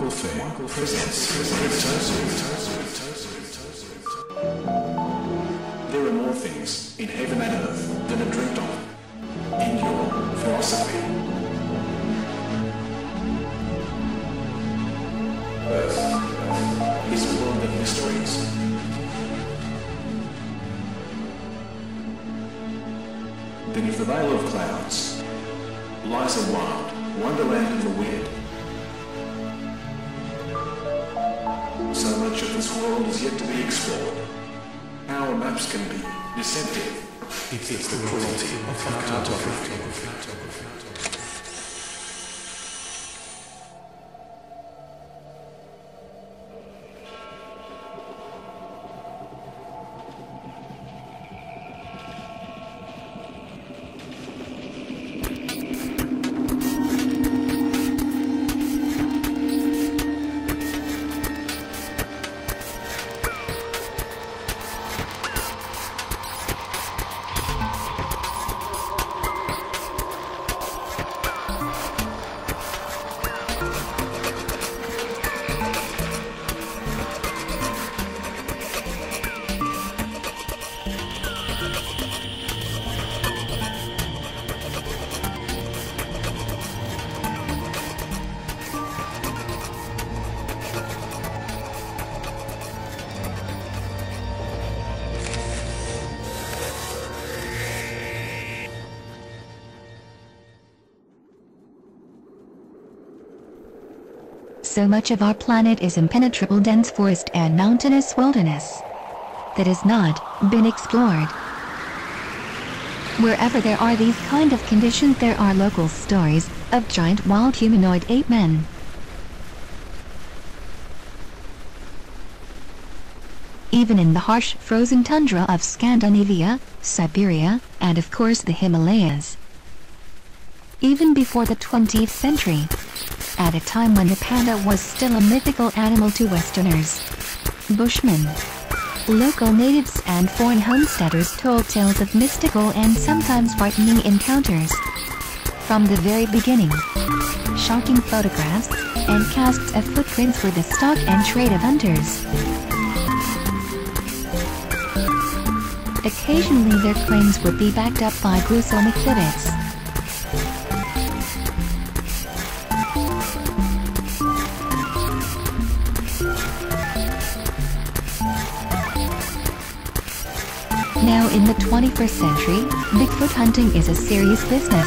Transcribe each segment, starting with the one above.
Michael presents There are more things in heaven and earth than are dreamt of. In your philosophy. Earth is a world of mysteries. Beneath the veil of clouds lies a wild wonderland of the weird. World is yet to be explored. Our maps can be deceptive. It's the cruelty of cartography. So much of our planet is impenetrable dense forest and mountainous wilderness that has not been explored. Wherever there are these kind of conditions there are local stories of giant wild humanoid ape men. Even in the harsh frozen tundra of Scandinavia, Siberia, and of course the Himalayas. Even before the 20th century, at a time when the panda was still a mythical animal to Westerners. Bushmen, local natives and foreign homesteaders told tales of mystical and sometimes frightening encounters. From the very beginning, shocking photographs and casts of footprints were the stock and trade of hunters. Occasionally their claims would be backed up by gruesome exhibits. Now in the 21st century, Bigfoot hunting is a serious business.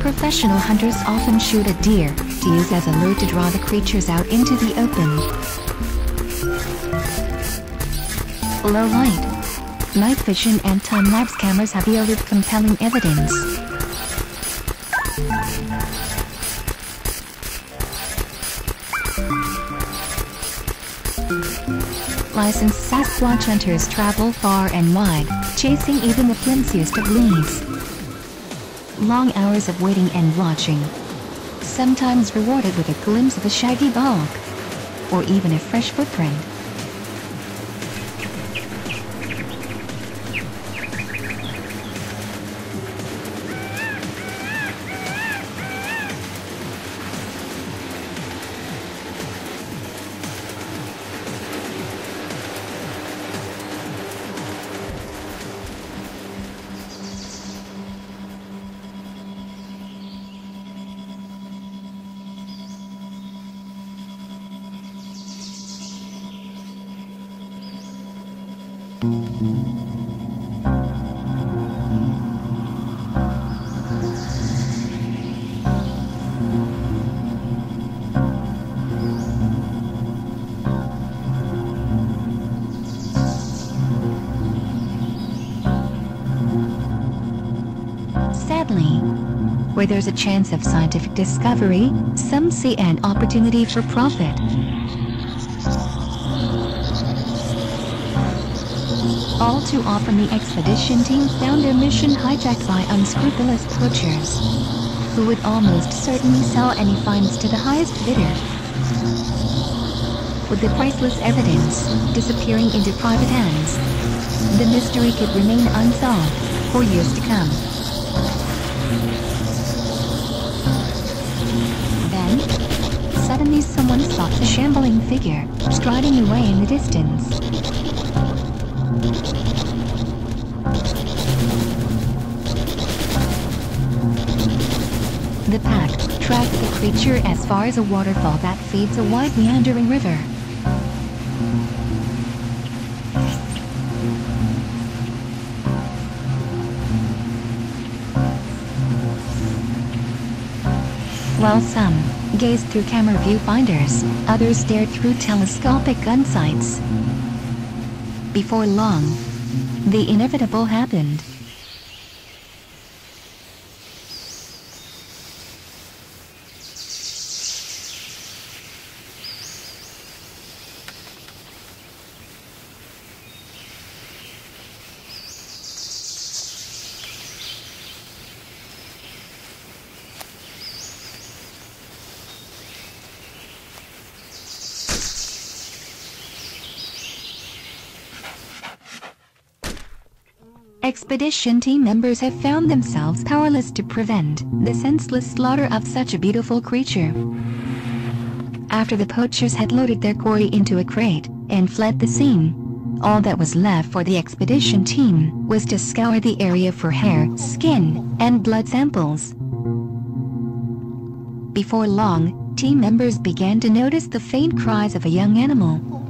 Professional hunters often shoot a deer, to use as a lure to draw the creatures out into the open. Low light, night vision and time-lapse cameras have yielded compelling evidence. Licensed Sasquatch hunters travel far and wide, chasing even the flimsiest of leads. Long hours of waiting and watching. Sometimes rewarded with a glimpse of a shaggy bulk. Or even a fresh footprint. Where there's a chance of scientific discovery, some see an opportunity for profit. All too often the expedition team found their mission hijacked by unscrupulous poachers, who would almost certainly sell any finds to the highest bidder. With the priceless evidence disappearing into private hands, the mystery could remain unsolved for years to come. Then, suddenly someone saw the shambling figure, striding away in the distance. The pack tracked the creature as far as a waterfall that feeds a wide meandering river. While some gazed through camera viewfinders, others stared through telescopic gun sights. Before long, the inevitable happened. Expedition team members have found themselves powerless to prevent the senseless slaughter of such a beautiful creature. After the poachers had loaded their quarry into a crate and fled the scene, all that was left for the expedition team was to scour the area for hair, skin, and blood samples. Before long, team members began to notice the faint cries of a young animal.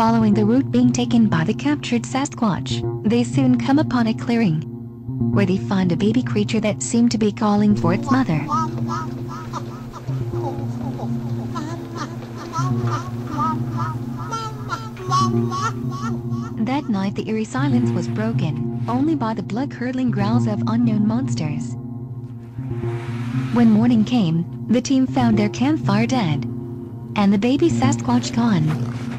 Following the route being taken by the captured Sasquatch, they soon come upon a clearing, where they find a baby creature that seemed to be calling for its mother. That night the eerie silence was broken, only by the blood-curdling growls of unknown monsters. When morning came, the team found their campfire dead, and the baby Sasquatch gone.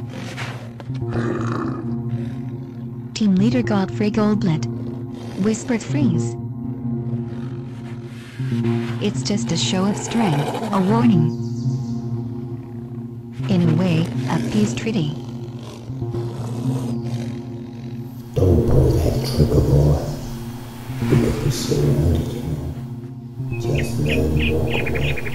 Team leader Godfrey Goldblatt whispered Freeze. It's just a show of strength, a warning. In a way, a peace treaty. Don't pull that trigger, boy. We could be surrounded here. Just let him walk away.